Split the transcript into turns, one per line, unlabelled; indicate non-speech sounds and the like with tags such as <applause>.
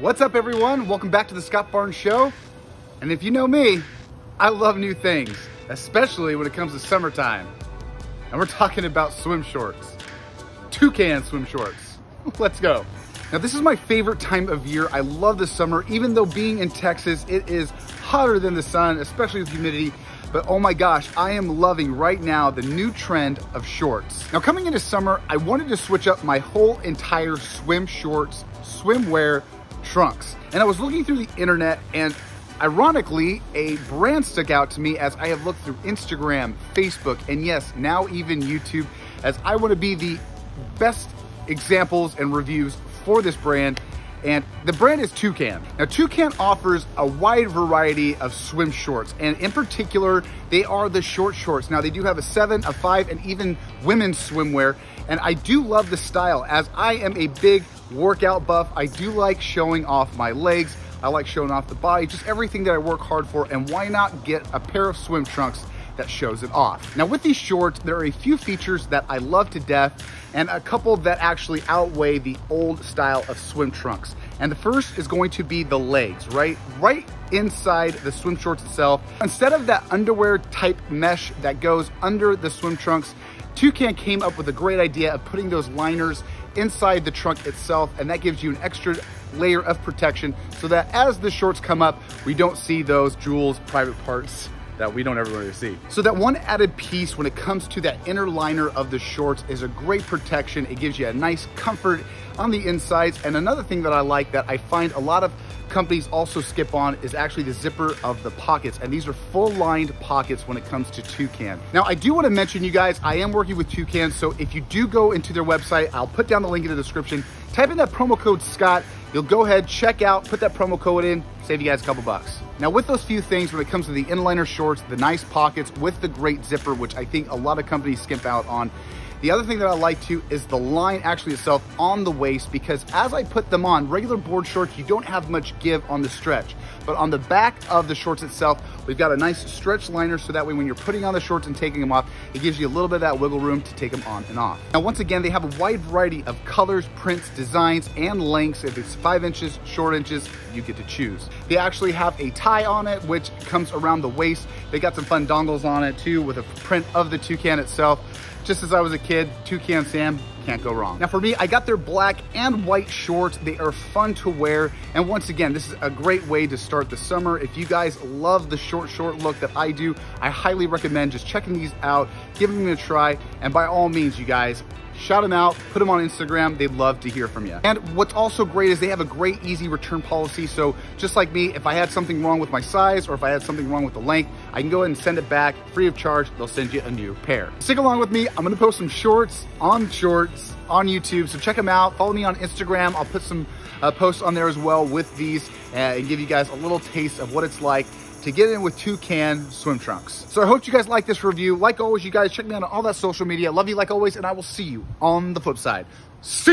What's up everyone? Welcome back to the Scott Barnes Show. And if you know me, I love new things, especially when it comes to summertime. And we're talking about swim shorts. Tucann swim shorts. <laughs> Let's go. Now this is my favorite time of year. I love the summer, even though being in Texas, it is hotter than the sun, especially with humidity. But oh my gosh, I am loving right now the new trend of shorts. Now coming into summer, I wanted to switch up my whole entire swim shorts, swimwear trunks. And I was looking through the internet and ironically, a brand stuck out to me as I have looked through Instagram, Facebook, and yes, now even YouTube, as I want to be the best examples and reviews for this brand and the brand is Tucann. Now Tucann offers a wide variety of swim shorts and in particular, they are the short shorts. Now they do have a seven, a five, and even women's swimwear. And I do love the style as I am a big workout buff. I do like showing off my legs. I like showing off the body, just everything that I work hard for. And why not get a pair of swim trunks that shows it off. Now with these shorts, there are a few features that I love to death and a couple that actually outweigh the old style of swim trunks. And the first is going to be the legs, right? Right inside the swim shorts itself. Instead of that underwear type mesh that goes under the swim trunks, Tucann came up with a great idea of putting those liners inside the trunk itself and that gives you an extra layer of protection so that as the shorts come up, we don't see those jewels, private parts that we don't ever really see. So that one added piece when it comes to that inner liner of the shorts is a great protection. It gives you a nice comfort on the insides. And another thing that I like that I find a lot of companies also skip on is actually the zipper of the pockets. And these are full lined pockets when it comes to Tucann. Now I do want to mention you guys, I am working with Tucann. So if you do go into their website, I'll put down the link in the description. Type in that promo code Scott. You'll go ahead, check out, put that promo code in, save you guys a couple bucks. Now with those few things, when it comes to the inliner shorts, the nice pockets with the great zipper, which I think a lot of companies skimp out on, the other thing that I like too is the line actually itself on the waist because as I put them on, regular board shorts, you don't have much give on the stretch. But on the back of the shorts itself, we've got a nice stretch liner so that way when you're putting on the shorts and taking them off, it gives you a little bit of that wiggle room to take them on and off. Now once again, they have a wide variety of colors, prints, designs, and lengths. If it's five inches, short inches, you get to choose. They actually have a tie on it, which comes around the waist. They got some fun dongles on it too with a print of the toucan itself. Just as I was a kid, Toucan Sam, can't go wrong. Now for me, I got their black and white shorts. They are fun to wear. And once again, this is a great way to start the summer. If you guys love the short, short look that I do, I highly recommend just checking these out, giving them a try. And by all means, you guys, shout them out, put them on Instagram. They'd love to hear from you. And what's also great is they have a great easy return policy. So just like me, if I had something wrong with my size or if I had something wrong with the length, I can go ahead and send it back free of charge. They'll send you a new pair. Stick along with me. I'm gonna post some shorts on shorts on YouTube. So check them out. Follow me on Instagram. I'll put some uh, posts on there as well with these uh, and give you guys a little taste of what it's like to get in with Tucann swim trunks. So I hope you guys like this review. Like always, you guys check me out on all that social media. Love you like always, and I will see you on the flip side. See ya!